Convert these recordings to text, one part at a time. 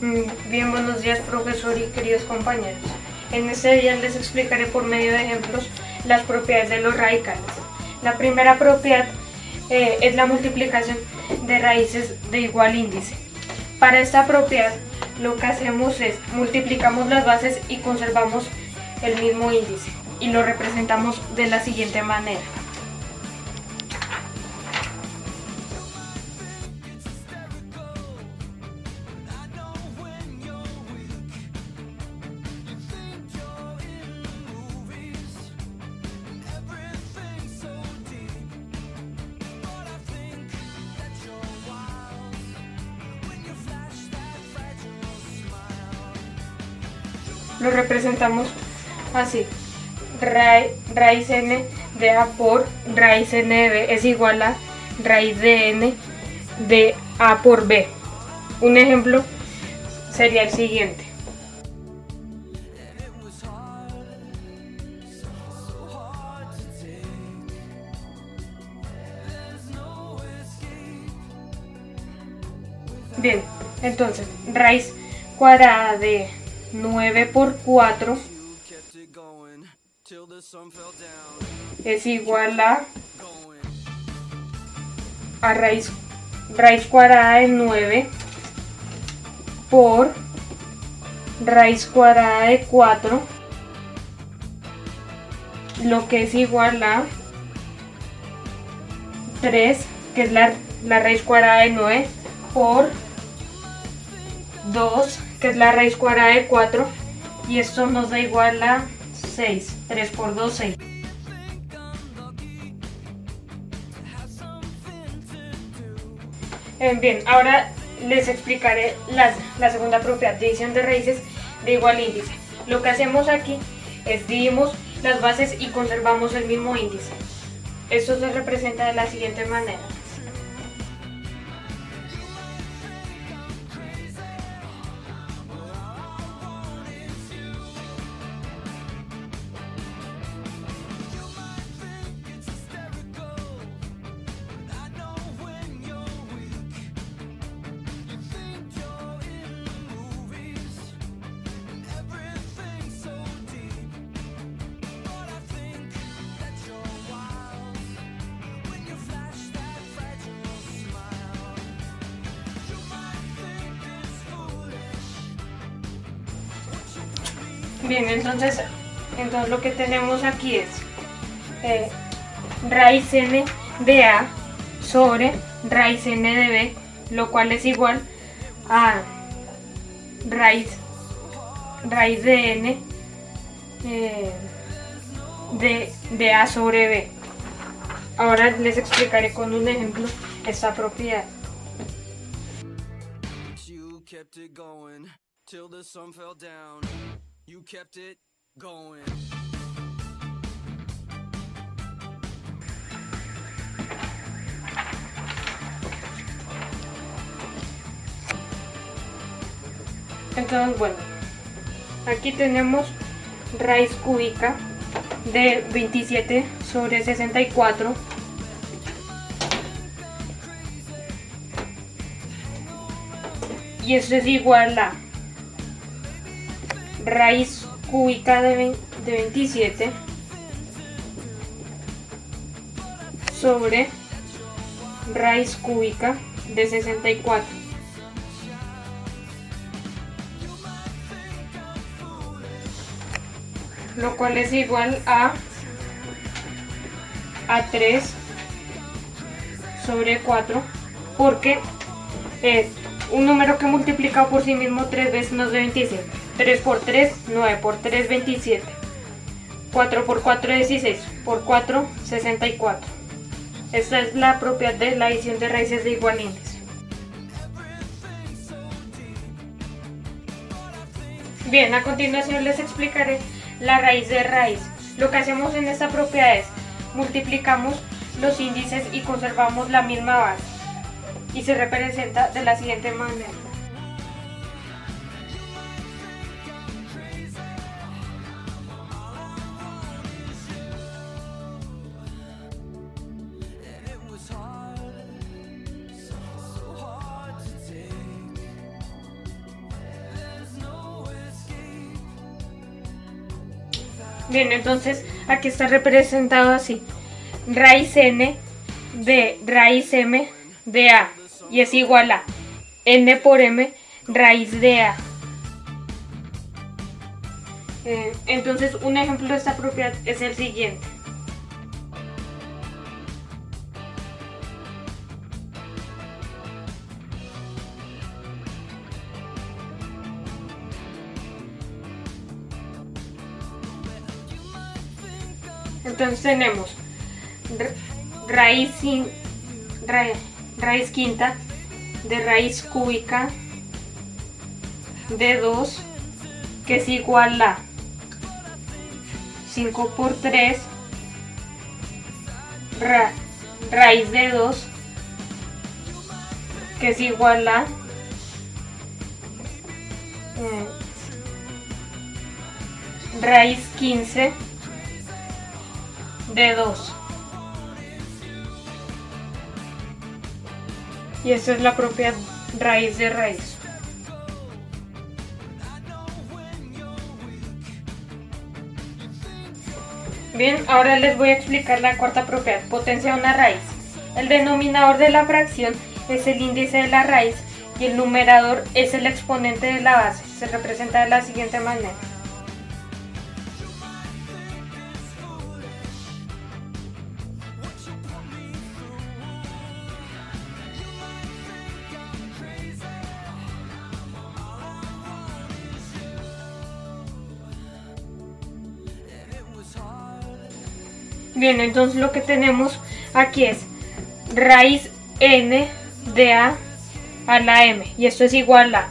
Mm, Bien, buenos días profesor y queridos compañeros. En este día les explicaré por medio de ejemplos las propiedades de los radicales. La primera propiedad eh, es la multiplicación de raíces de igual índice. Para esta propiedad lo que hacemos es multiplicamos las bases y conservamos el mismo índice y lo representamos de la siguiente manera. Lo representamos así. Ra raíz n de a por raíz n de b es igual a raíz de n de a por b. Un ejemplo sería el siguiente. Bien, entonces, raíz cuadrada de 9 por 4 es igual a, a raíz, raíz cuadrada de 9 por raíz cuadrada de 4 lo que es igual a 3 que es la, la raíz cuadrada de 9 por 2 que es la raíz cuadrada de 4 y esto nos da igual a 6, 3 por 2, 6. Eh, Bien, ahora les explicaré las- la segunda propiedad, división de raíces de igual índice. Lo que hacemos aquí es dividimos las bases y conservamos el mismo índice. Esto se representa de la siguiente manera. Bien, entonces, entonces lo que tenemos aquí es eh, raíz n de a sobre raíz n de b, lo cual es igual a raíz, raíz de n eh, de, de a sobre b. Ahora les explicaré con un ejemplo esta propiedad. You kept it going. Entonces, bueno, aquí tenemos raíz cúbica de 27 sobre 64. Y esto es igual a raíz cúbica de, vein- de 27 sobre raíz cúbica de 64. lo cual es igual a a 3 sobre 4 porque es un número que multiplicado por sí mismo 3 veces nos da 27 3 por 3 9 por 3 27 4 por 4 16 por 4 64 esta es la propiedad de la adición de raíces de igual índice Bien, a continuación les explicaré la raíz de raíz. Lo que hacemos en esta propiedad es multiplicamos los índices y conservamos la misma base. Y se representa de la siguiente manera. Bien, entonces aquí está representado así. Raíz n de raíz m de a y es igual a n por m raíz de a. Eh, entonces un ejemplo de esta propiedad es el siguiente. Entonces tenemos raíz, raíz quinta de raíz cúbica de 2 que es igual a 5 por 3 raíz de 2 que es igual a eh, raíz 15 de 2. Y esta es la propia raíz de raíz. Bien, ahora les voy a explicar la cuarta propiedad, potencia de una raíz. El denominador de la fracción es el índice de la raíz y el numerador es el exponente de la base. Se representa de la siguiente manera. Bien, entonces lo que tenemos aquí es raíz n de a a la m. Y esto es igual a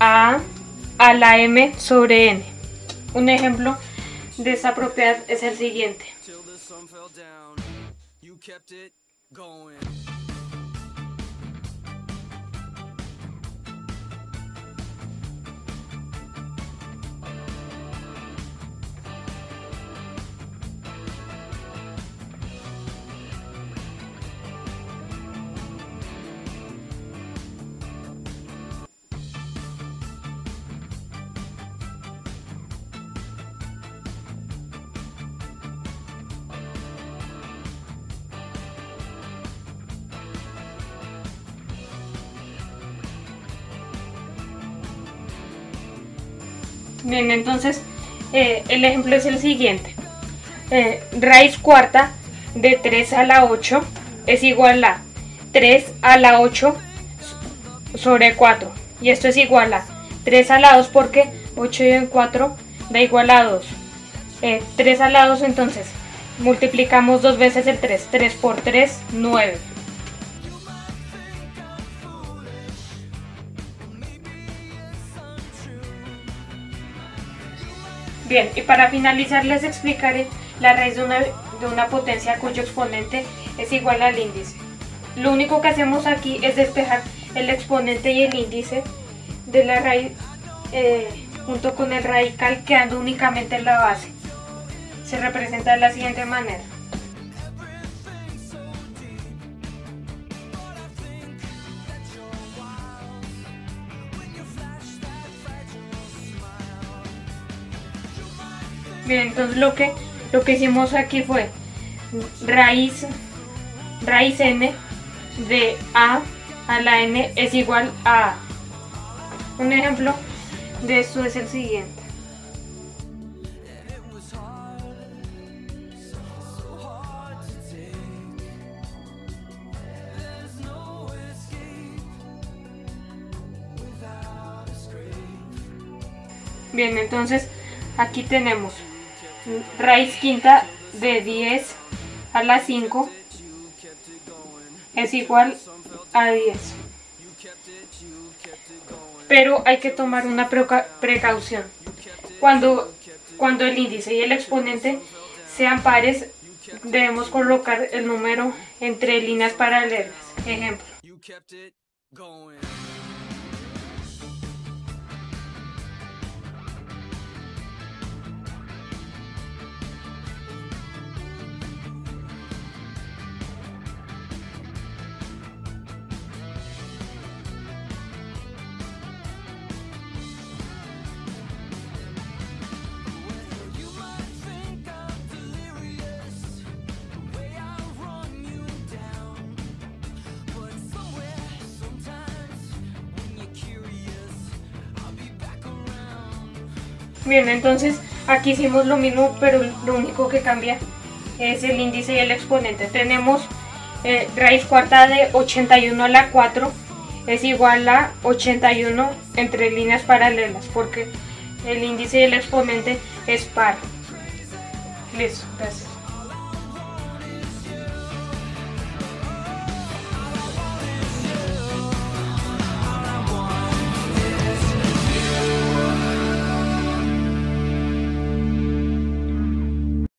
a a la m sobre n. Un ejemplo de esta propiedad es el siguiente. Bien, entonces eh, el ejemplo es el siguiente. Eh, raíz cuarta de 3 a la 8 es igual a 3 a la 8 sobre 4. Y esto es igual a 3 a la 2 porque 8 y 4 da igual a 2. 3 eh, a la 2 entonces multiplicamos dos veces el 3. 3 por 3, 9. Bien, y para finalizar les explicaré la raíz de una, de una potencia cuyo exponente es igual al índice. Lo único que hacemos aquí es despejar el exponente y el índice de la raíz eh, junto con el radical quedando únicamente en la base. Se representa de la siguiente manera. Entonces lo que, lo que hicimos aquí fue raíz, raíz n de a a la n es igual a Un ejemplo de esto es el siguiente. Bien, entonces aquí tenemos raíz quinta de 10 a la 5 es igual a 10. Pero hay que tomar una precaución. Cuando, cuando el índice y el exponente sean pares, debemos colocar el número entre líneas paralelas. Ejemplo. Bien, entonces aquí hicimos lo mismo, pero lo único que cambia es el índice y el exponente. Tenemos eh, raíz cuarta de 81 a la 4 es igual a 81 entre líneas paralelas, porque el índice y el exponente es par. Listo, gracias.